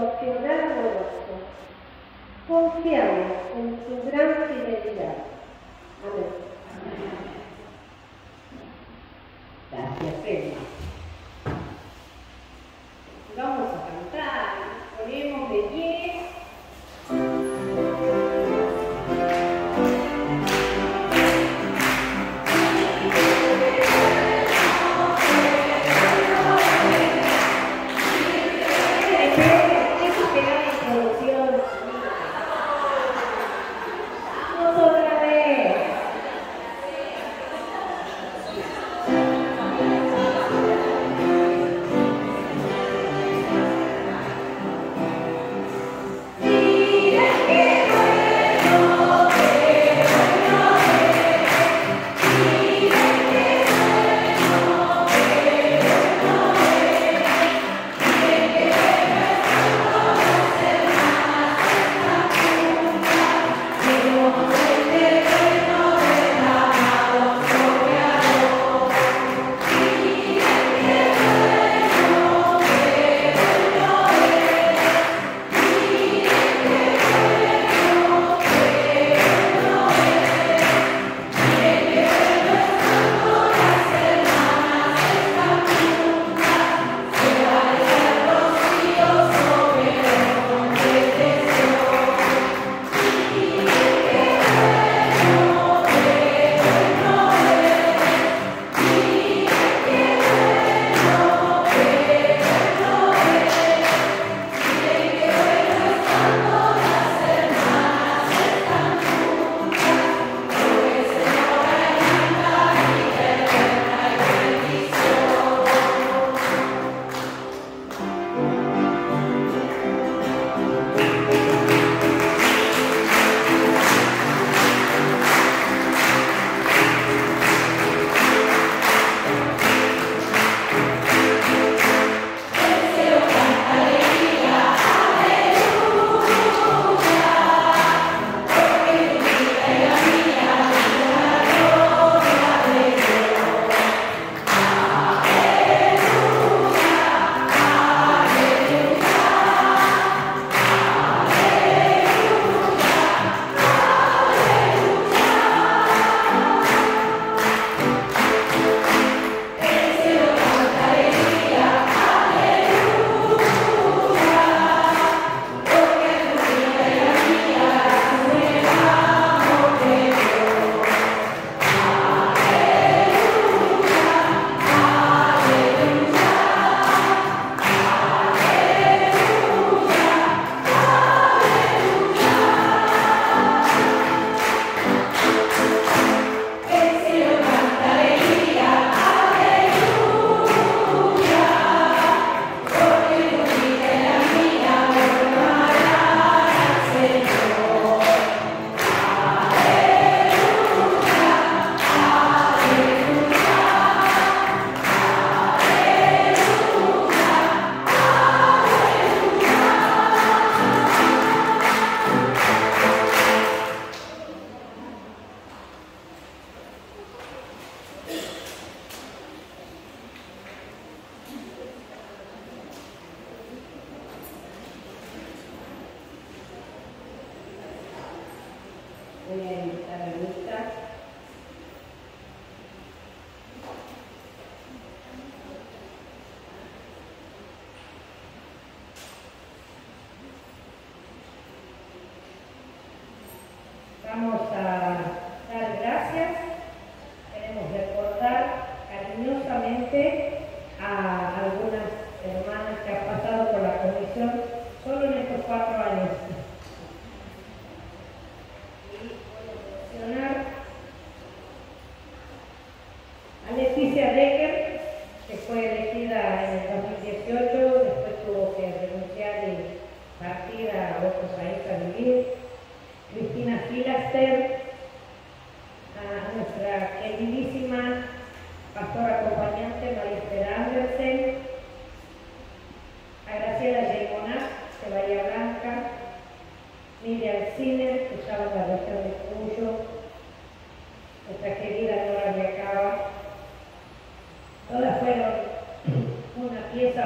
autoridad amorosa. Confiamos en su gran fidelidad. Amén. Gracias, Pedro.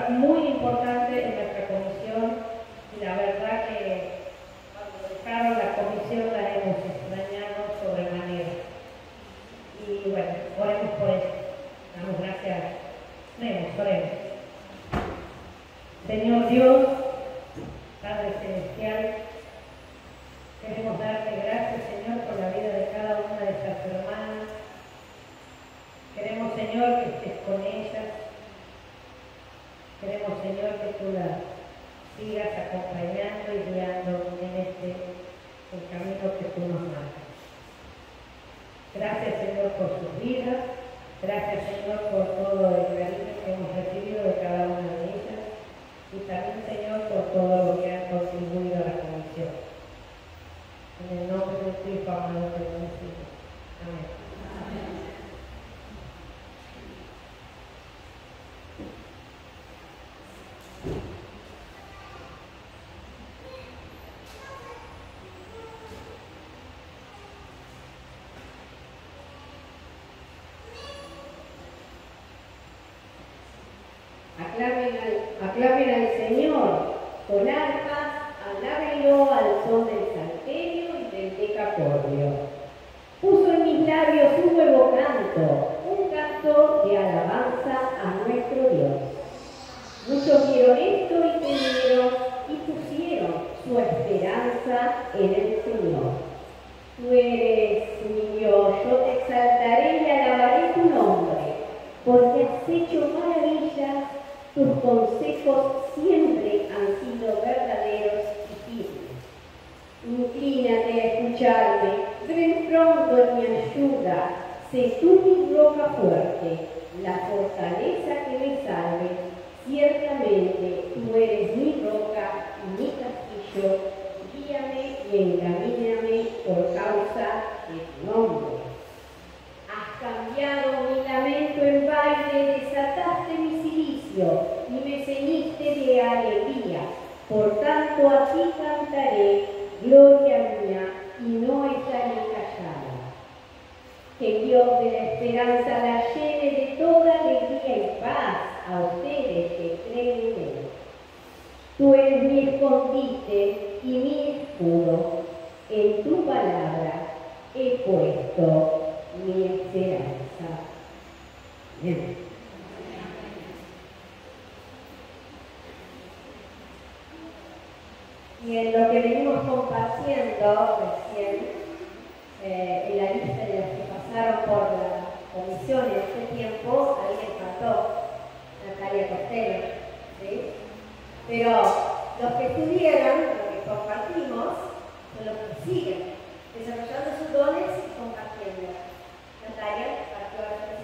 muy importante en nuestra comisión y la verdad que cuando dejaron la comisión la hemos extrañado sobremanera. Y bueno, oremos por eso. Damos gracias. Oremos, oremos. Sigas acompañando y guiando en este el camino que tú nos mandas. Gracias, Señor, por sus vidas. Gracias, Señor, por todo el cariño que hemos recibido de cada una de ellas. Y también, Señor, por todo lo que han contribuido a la comisión. En el nombre de tu Hijo amado. Amén. Aclamen al, aclamen al Señor con arpas, alábenlo al son del salterio y del decacordio. Puso en mis labios un nuevo canto, un canto de alabanza a nuestro Dios. Muchos vieron esto y temieron y su esperanza en el Señor. Tú eres mi Dios, yo te exaltaré y alabaré tu nombre, porque has hecho maravillas tus consejos siempre han sido verdaderos y firmes. Inclínate a escucharme, ven pronto en mi ayuda, sé tú mi roca fuerte, la fortaleza que me salve. Ciertamente tú eres mi roca y mi castillo, guíame y encamíname por causa de tu nombre. Has cambiado mi lamento en baile, desataste mi y me ceñiste de alegría. Por tanto a ti cantaré, gloria mía, y no estaré callada. Que Dios de la esperanza la llene de toda alegría y paz a ustedes que creen en Él. Tú eres mi escondite y mi escudo. En tu palabra he puesto mi esperanza. Amén. Y en lo que venimos compartiendo recién, eh, en la lista de los que pasaron por la comisión en este tiempo, alguien faltó, Natalia Costello. Pero los que estuvieron, los que compartimos, son los que siguen, desarrollando sus dones y compartiendo. Natalia partió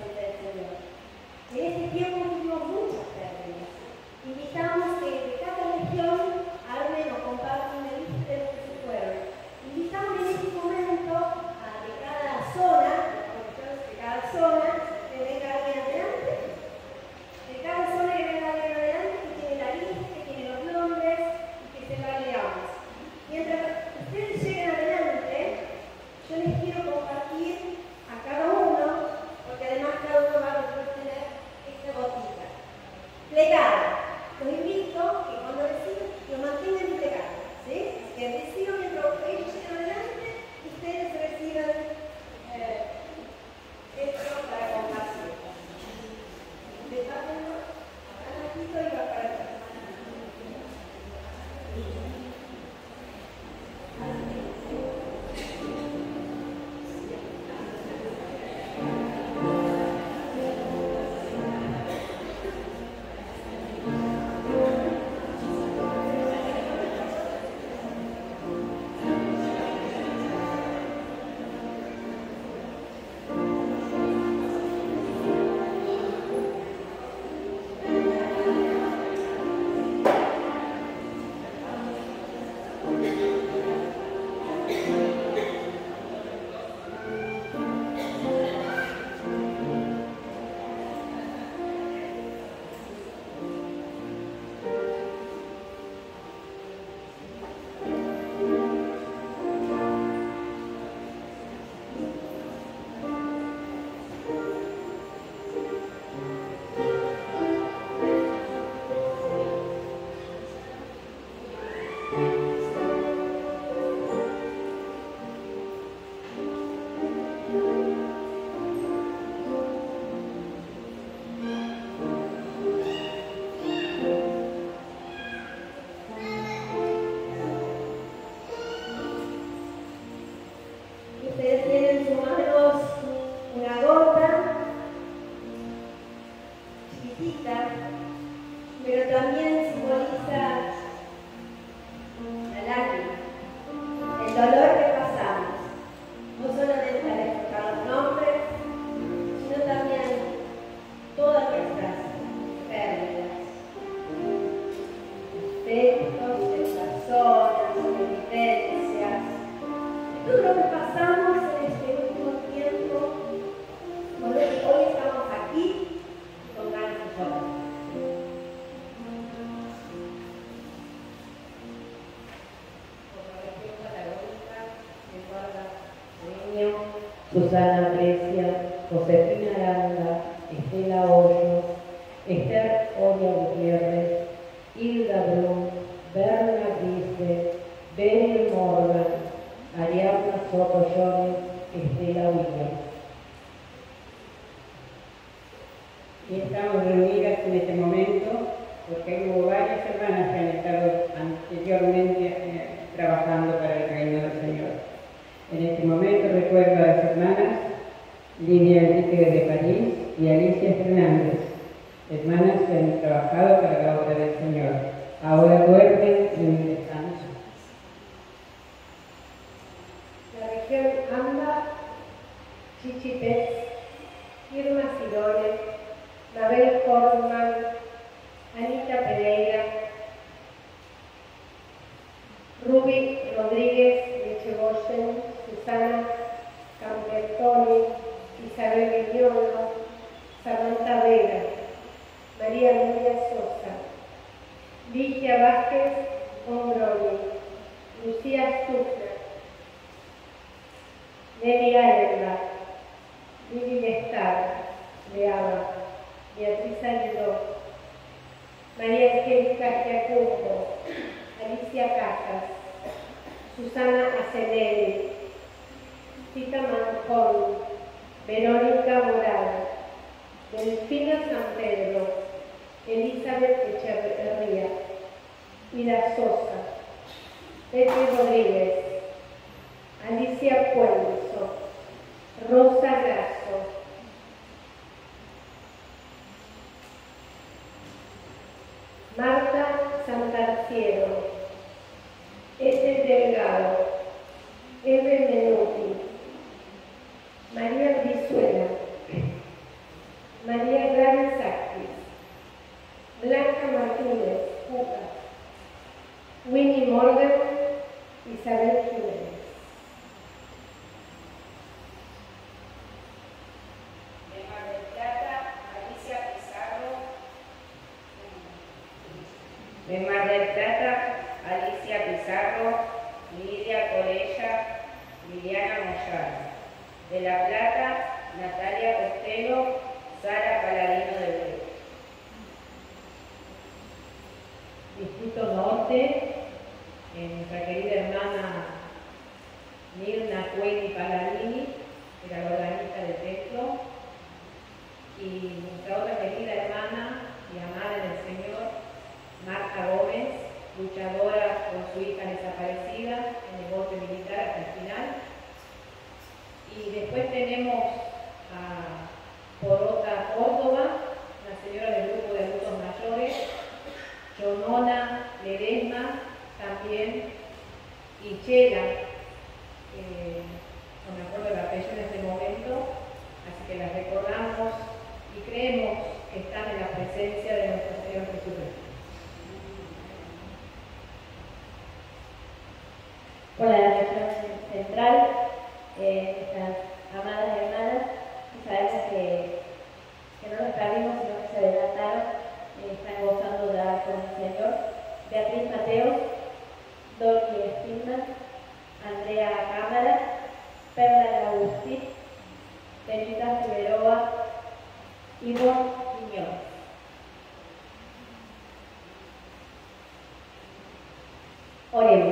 y estamos reunidas en este momento porque hubo varias hermanas que han estado anteriormente eh, trabajando para el reino del Señor. En este momento recuerdo a las hermanas Lidia Enrique de París y Alicia Fernández, hermanas que han trabajado para la obra del Señor. Ahora duermen en están gozando de dar con el Señor, Beatriz Mateos, Dorothy Espinda, Andrea Cámara, Perla Agustín, Benita Figueroa, Ivonne Muñoz. Oremos.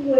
Tú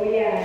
Oh, Voy a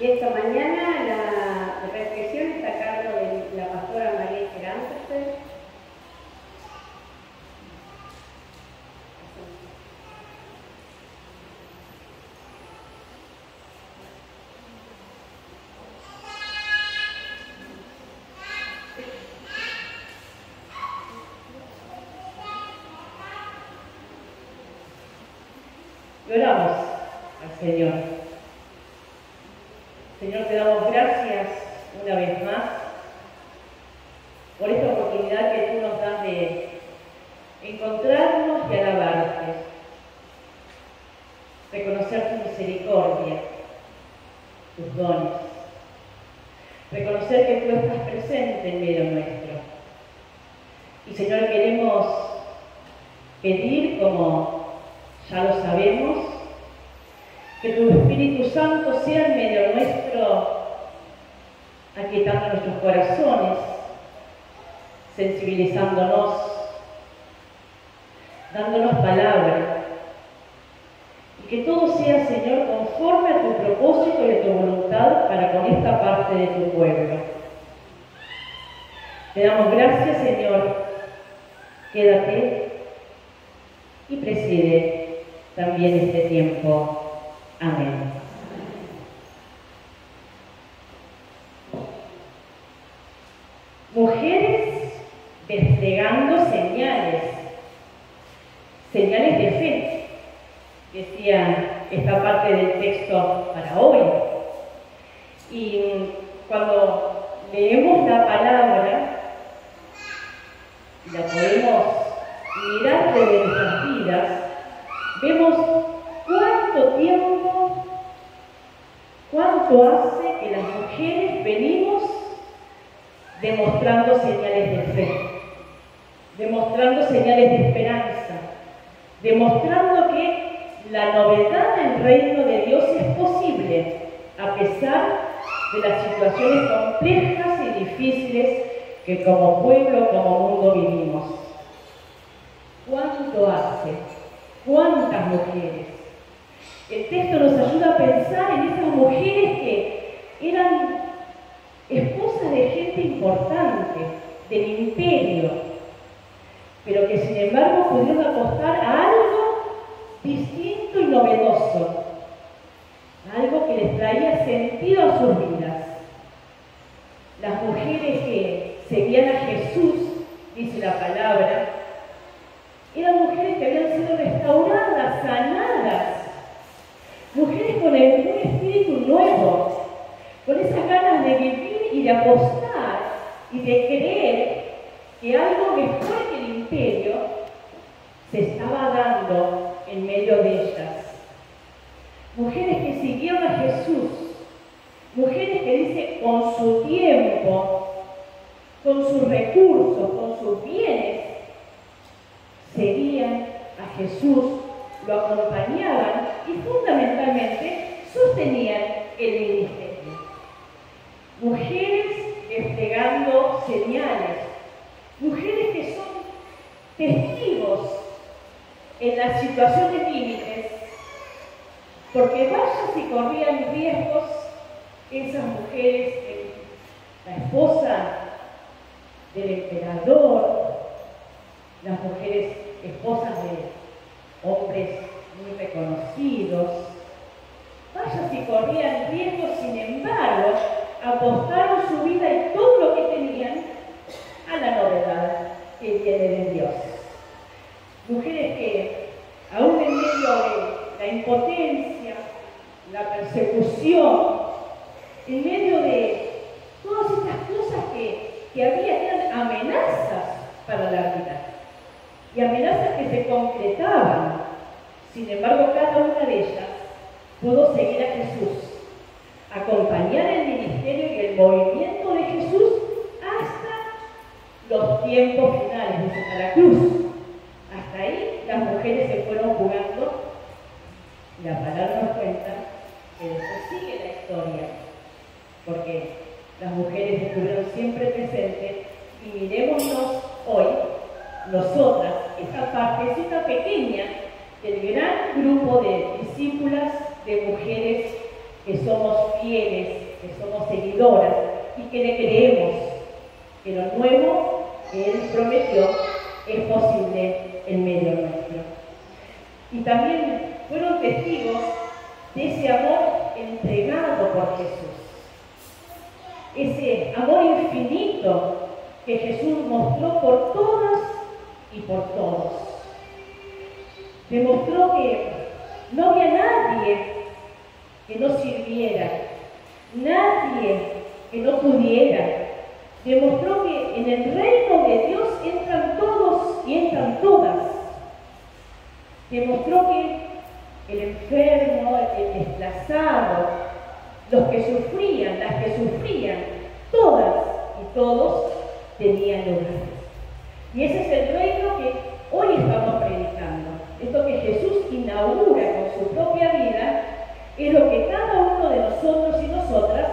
Y esta mañana la reflexión está a cargo de la pastora María Esperanza. Al. Señor, te damos gracias una vez más por esta oportunidad que tú nos das de encontrarnos y alabarte, reconocer tu misericordia, tus dones, reconocer que tú estás presente en medio nuestro. Y Señor, queremos pedir como ya lo sabemos, que tu Espíritu Santo sea en medio nuestro, aquietando nuestros corazones, sensibilizándonos, dándonos palabra, y que todo sea, Señor, conforme a tu propósito y a tu voluntad para con esta parte de tu pueblo. Te damos gracias, Señor. Quédate y preside también este tiempo. Amén. Mujeres desplegando señales, señales de fe, decía esta parte del texto para hoy. Y cuando leemos la palabra, la podemos mirar desde nuestras vidas, vemos cuánto tiempo, cuánto hace que las mujeres venimos demostrando señales de fe, demostrando señales de esperanza, demostrando que la novedad del reino de Dios es posible a pesar de las situaciones complejas y difíciles que como pueblo, como mundo vivimos. ¿Cuánto hace? ¿Cuántas mujeres? El texto nos ayuda a pensar en esas mujeres que eran esposas de gente importante, del imperio, pero que sin embargo pudieron apostar a algo distinto y novedoso, algo que les traía sentido a sus vidas. Las mujeres que seguían a Jesús, dice la palabra, eran mujeres que habían sido restauradas, sanadas, mujeres con el, un espíritu nuevo, con esas ganas de vivir y de apostar y de creer que algo mejor que el imperio se estaba dando en medio de ellas. Mujeres que siguieron a Jesús, mujeres que dice con su tiempo, con sus recursos, con sus bienes, seguían a Jesús, lo acompañaban y fundamentalmente sostenían el ministerio. Mujeres desplegando señales, mujeres que son testigos en las situaciones límites, porque vaya si corrían riesgos esas mujeres, la esposa del emperador, las mujeres esposas de hombres muy reconocidos, vaya si corrían riesgos, sin embargo, apostaron su vida y todo lo que tenían a la novedad que viene de Dios. Mujeres que, aún en medio de la impotencia, la persecución, en medio de todas estas cosas que, que había, eran amenazas para la vida y amenazas que se concretaban. Sin embargo, cada una de ellas pudo seguir a Jesús, acompañar el ministerio y el movimiento de Jesús los tiempos finales, de la cruz. Hasta ahí las mujeres se fueron jugando y a darnos cuenta que después sigue la historia, porque las mujeres estuvieron siempre presentes y miremosnos hoy, nosotras, esta partecita pequeña del gran grupo de discípulas, de mujeres que somos fieles, que somos seguidoras y que le creemos que lo nuevo que Él prometió es posible en medio nuestro. Y también fueron testigos de ese amor entregado por Jesús. Ese amor infinito que Jesús mostró por todas y por todos. Demostró que no había nadie que no sirviera, nadie que no pudiera. Demostró que en el reino de Dios entran todos y entran todas. Demostró que el enfermo, el desplazado, los que sufrían, las que sufrían, todas y todos tenían lugar. Y ese es el reino que hoy estamos predicando. Esto que Jesús inaugura con su propia vida es lo que cada uno de nosotros y nosotras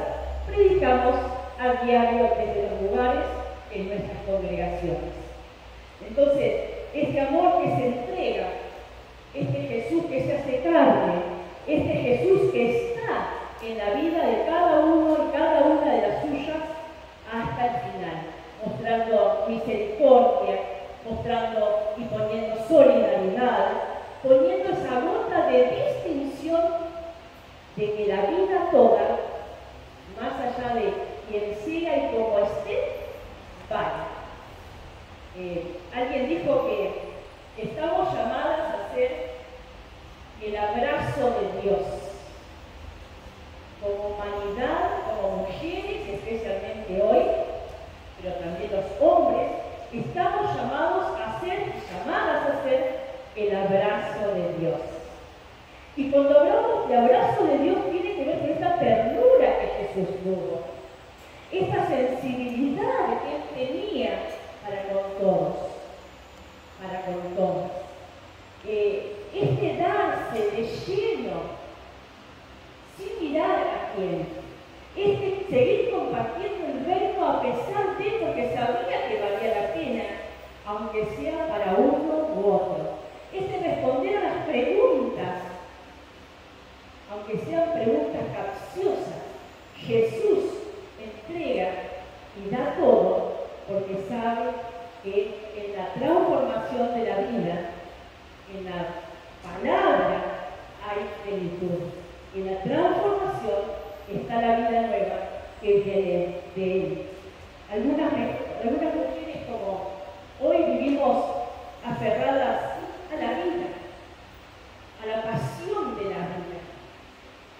predicamos a diario desde los lugares en nuestras congregaciones. Entonces, este amor que se entrega este Jesús que se hace carne, este Jesús que está en la vida de cada uno y cada una de las suyas hasta el final, mostrando misericordia, mostrando y poniendo solidaridad, poniendo esa gota de distinción de que la vida toda, más allá de quien sea y como esté, vale. Eh, alguien dijo que estamos llamadas a ser el abrazo de Dios. Como humanidad, como mujeres, especialmente hoy, pero también los hombres, estamos llamados a ser, llamadas a ser el abrazo de Dios. Y cuando hablamos de abrazo de Dios, tiene que ver con esta ternura que Jesús tuvo, esta sensibilidad que Él tenía para con todos, para con todos. Eh, este darse de lleno, sin mirar a quién, este seguir compartiendo el reino a pesar de porque sabía que valía la pena, aunque sea para uno u otro. Este responder a las preguntas, aunque sean preguntas capciosas. Jesús entrega y da todo porque sabe que en la transformación de la vida, en la palabra hay plenitud. En la transformación está la vida nueva que viene de Él. Algunas, algunas mujeres como hoy vivimos aferradas a la vida, a la pasión de la vida.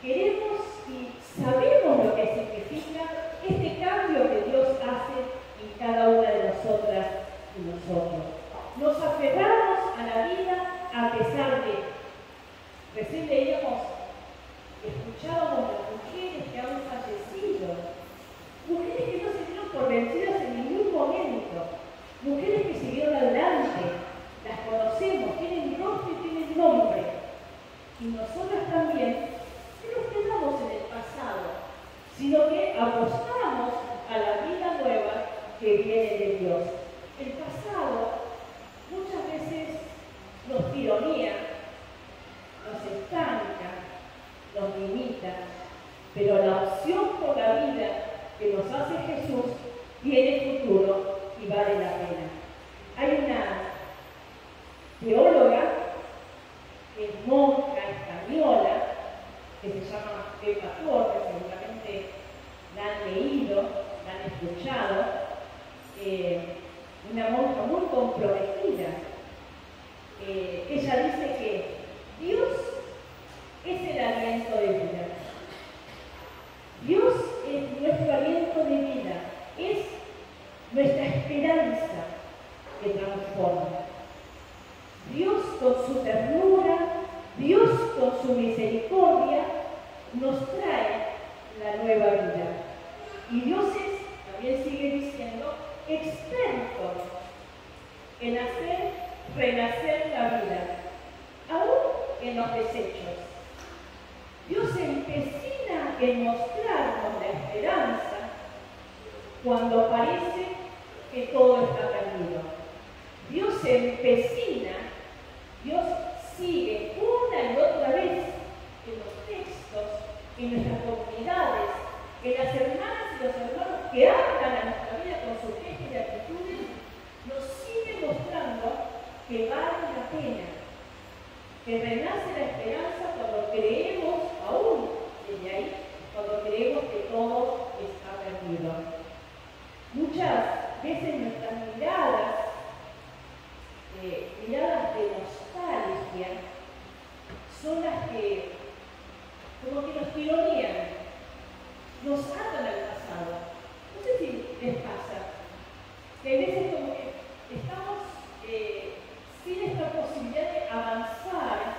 Queremos y sabemos lo que significa este cambio que Dios hace en cada una de nosotras y nosotros. Nos aferramos a la vida de, recién leíamos, Pero la opción por la vida que nos hace Jesús tiene futuro y vale la pena. Hay una teóloga, que es monja española, que se llama Pepa Forte, seguramente la han leído, la han escuchado, eh, una monja muy comprometida. Eh, ella dice que Dios es el aliento de Dios. Los desechos. Dios empecina en mostrarnos la esperanza cuando parece que todo está perdido. Dios empecina, Dios sigue una y otra vez en los textos, en nuestras comunidades, en las hermanas y los hermanos que hablan a nuestra vida con sus gestos y actitudes, nos sigue mostrando que vale la pena, que renace la esperanza cuando creemos, aún desde ahí, cuando creemos que todo está perdido. Muchas veces nuestras miradas, eh, miradas de nostalgia, son las que como que nos tironean, nos atan al pasado. No sé si les pasa, que como que estamos eh, sin esta posibilidad de avanzar,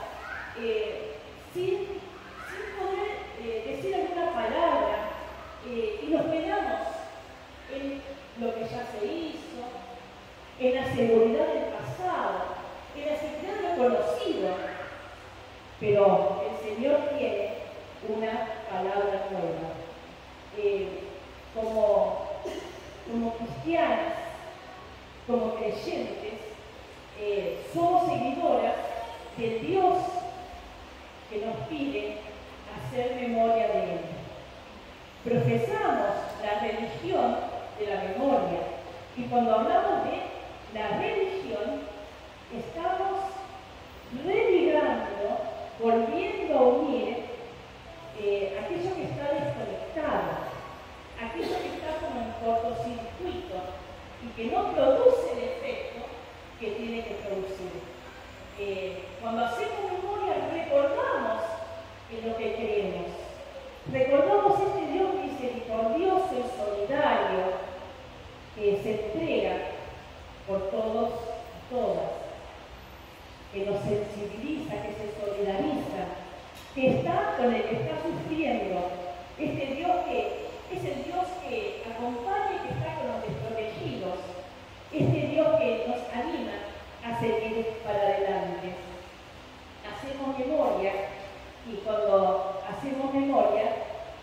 eh, sin, sin, poder eh, decir alguna palabra, y nos quedamos en lo que ya se hizo, en la seguridad del pasado, en la seguridad de lo conocido. Pero el Señor tiene una palabra nueva. Eh, como, como cristianas, como creyentes, eh, somos seguidoras del Dios que nos pide hacer memoria de Él. Profesamos la religión de la memoria y cuando hablamos de la religión, estamos religando, volviendo a unir eh, aquello que está desconectado, aquello que está como en cortocircuito y que no produce el efecto que tiene que producir. Eh, cuando hacemos memoria recordamos en lo que creemos. Recordamos este Dios misericordioso y solidario que se entrega por todos y todas, que nos sensibiliza, que se solidariza, que está con el que está sufriendo, este Dios que es el Dios que acompaña y que está con los desprotegidos, este Dios que nos anima a seguir para adelante. Hacemos memoria y cuando hacemos memoria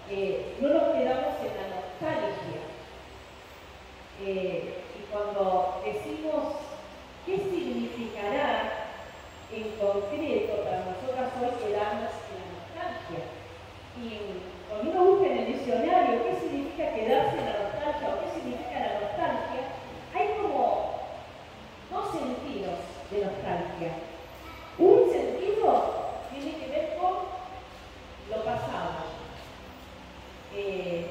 eh, no nos quedamos en la nostalgia. Eh, y cuando decimos qué significará en concreto para nosotras hoy quedarnos en la nostalgia. Y cuando uno busca en el diccionario qué significa quedarse en la nostalgia o qué significa la nostalgia, hay como dos sentidos de nostalgia. Un sentido tiene que ver con lo pasado, eh,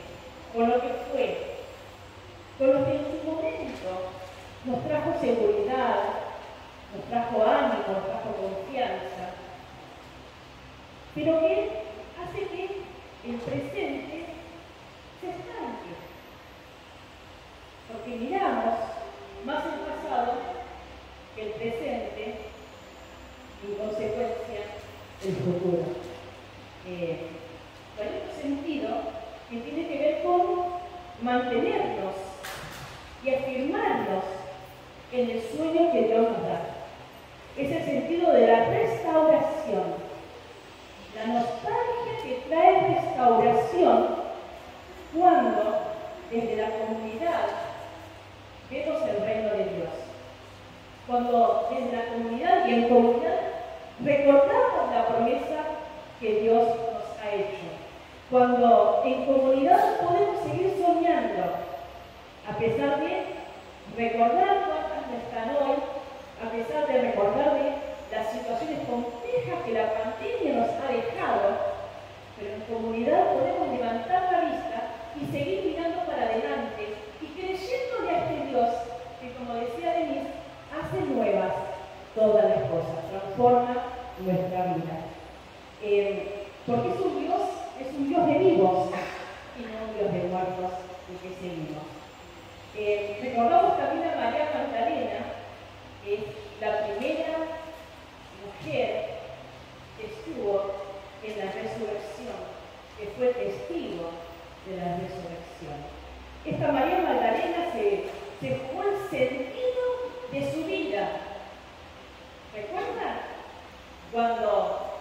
con lo que fue, con lo que en su momento nos trajo seguridad, nos trajo ánimo, nos trajo confianza, pero que hace que el presente se estanque. Porque miramos más el pasado que el presente y en consecuencia el futuro. Eh, con este sentido que tiene que ver con mantenernos y afirmarnos en el sueño que Dios nos da. Es el sentido de la restauración. La nostalgia que trae restauración cuando desde la comunidad Vemos el reino de Dios. Cuando en la comunidad y en comunidad recordamos la promesa que Dios nos ha hecho. Cuando en comunidad podemos seguir soñando, a pesar de recordar cuántas están hoy, a pesar de recordar de las situaciones complejas que la pandemia nos ha dejado, pero en comunidad podemos levantar la vista y seguir mirando para adelante como decía Denise, hace nuevas todas las cosas, transforma nuestra vida. Eh, porque es un Dios, es un Dios de vivos y no un Dios de muertos y que seguimos. Eh, recordamos también a María Magdalena, que es la primera mujer que estuvo en la resurrección, que fue testigo de la resurrección. Esta María Magdalena se dejó el sentido de su vida. ¿Recuerda? Cuando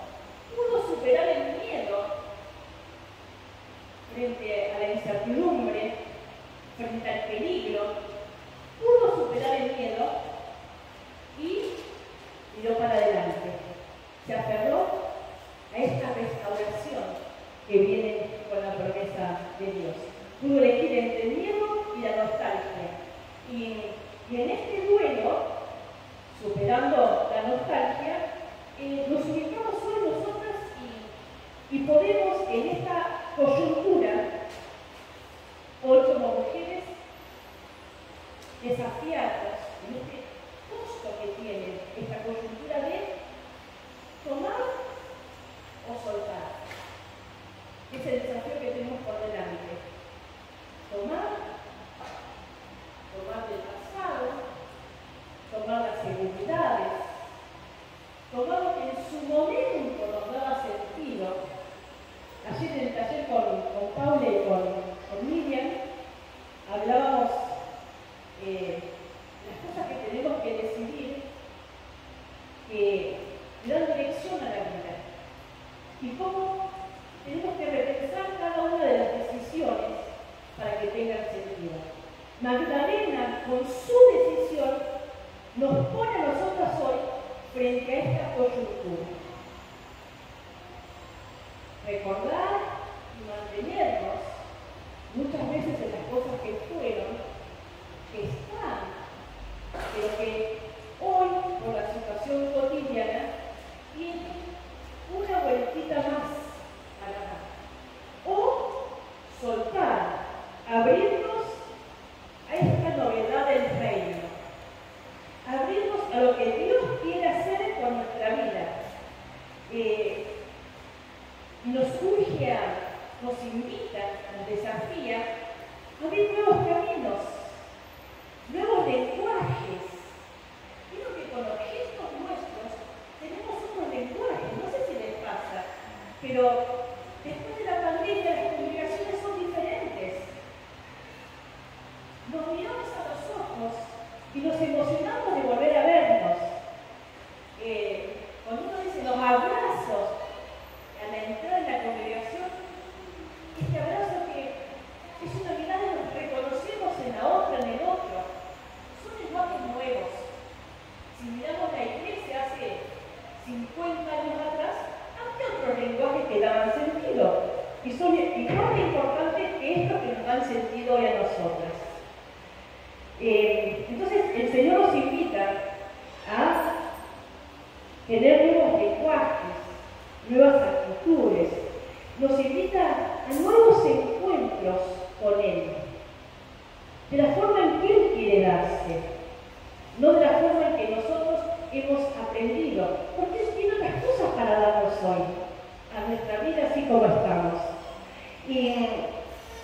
eh,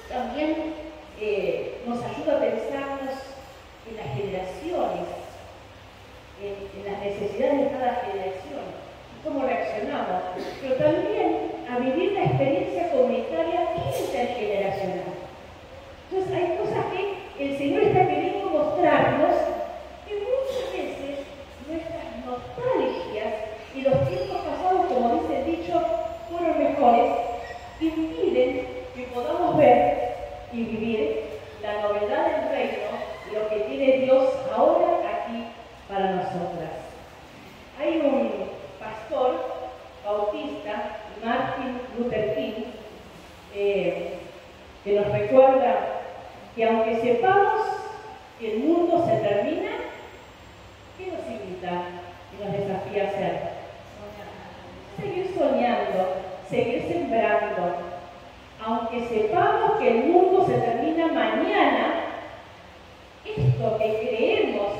también nos ayuda a pensarnos en las generaciones, en, las necesidades de cada generación, cómo reaccionamos, pero también a vivir la experiencia con impiden que podamos ver y vivir la novedad del reino, y lo que tiene Dios ahora aquí para nosotras. Hay un pastor bautista, Martin Luther King, eh, que nos recuerda que aunque sepamos que el mundo se termina, ¿qué nos invita y nos desafía a hacer? Seguir soñando, seguir sembrando, aunque sepamos que el mundo se termina mañana, esto que creemos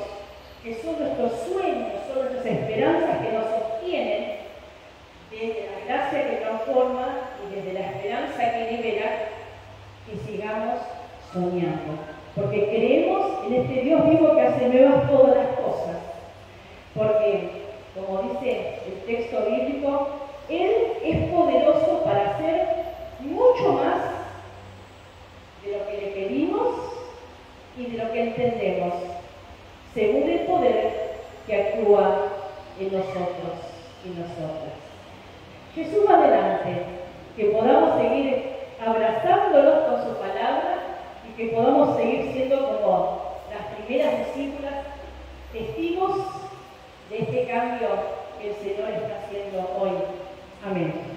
que son nuestros sueños, son nuestras esperanzas que nos sostienen, desde la gracia que transforma y desde la esperanza que libera, que sigamos soñando. Porque creemos en este Dios vivo que hace nuevas todas las cosas. Porque, como dice el texto bíblico, Él es poderoso para hacer mucho más de lo que le pedimos y de lo que entendemos, según el poder que actúa en nosotros y nosotras. Jesús adelante, que podamos seguir abrazándolos con su palabra y que podamos seguir siendo como las primeras discípulas, testigos de este cambio que el Señor está haciendo hoy. Amén.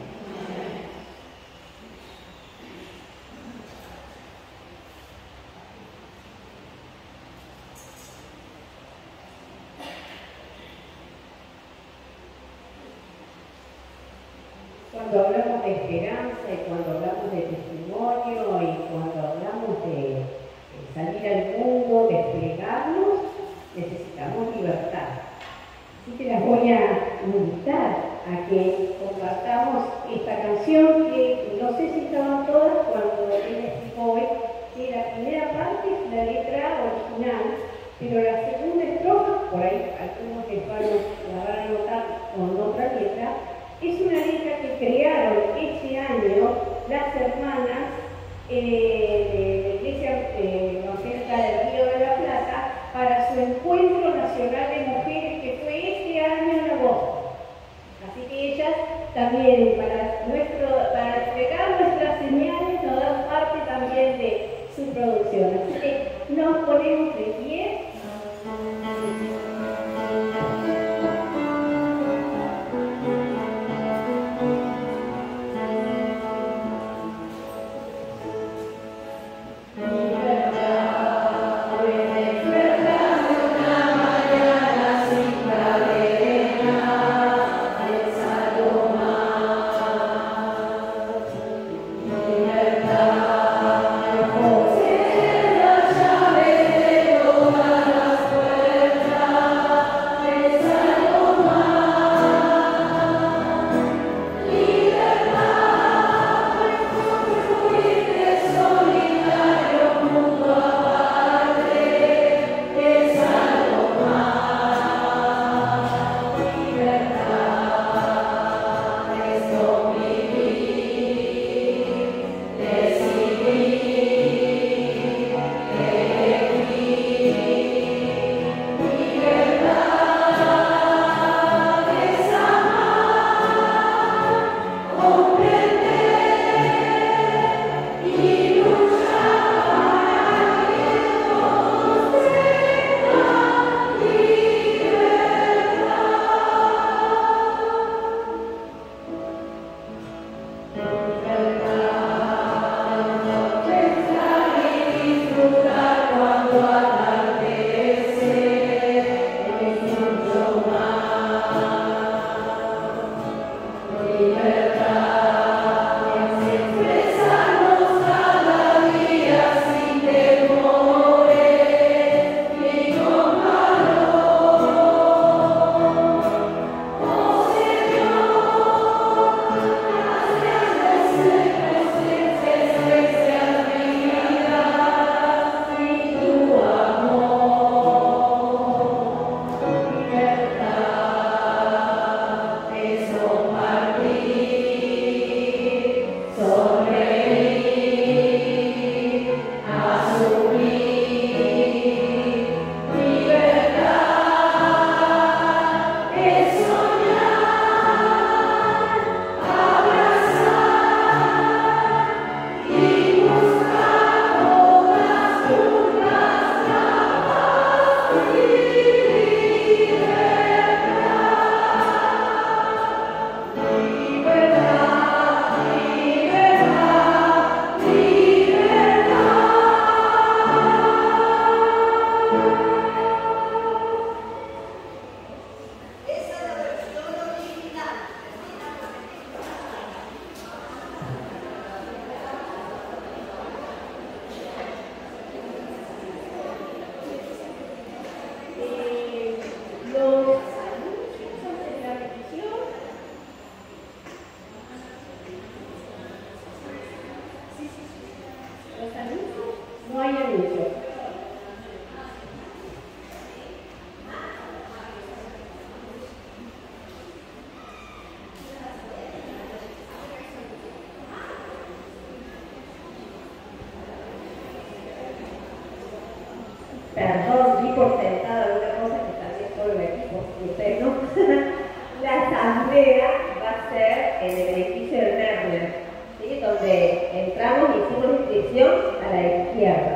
sea, yo di por sentada una cosa que también todo el equipo, y ustedes no. la asamblea va a ser en el edificio de Merner, ¿sí? donde entramos y hicimos inscripción a la izquierda.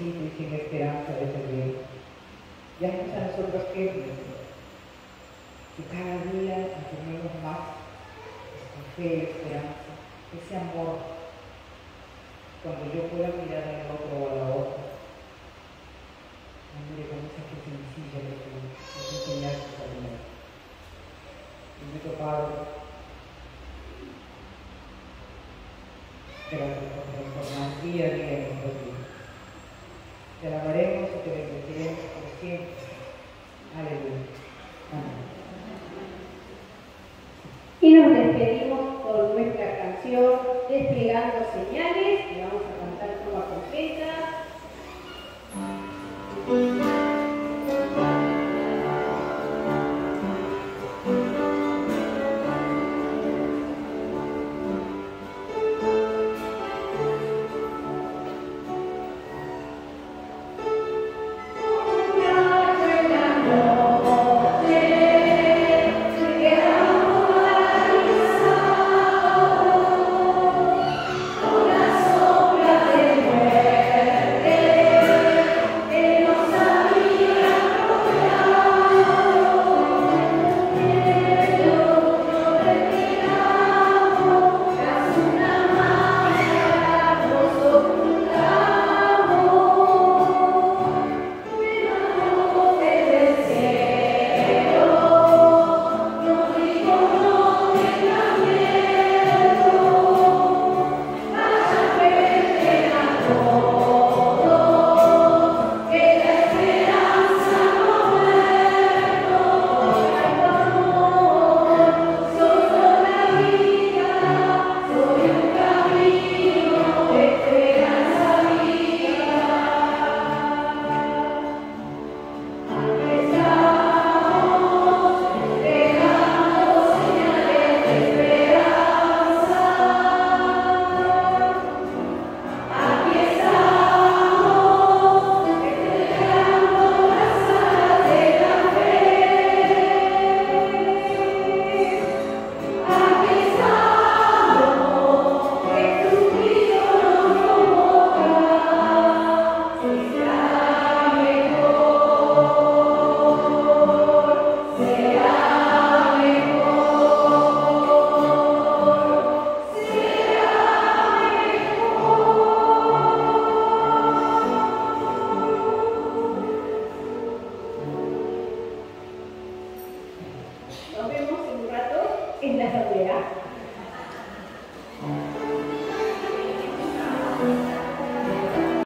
sin esperanza de tener. Déjanos a nosotros firmes, que cada día afirmemos más esta fe, esperanza, ese amor, cuando yo pueda mirar a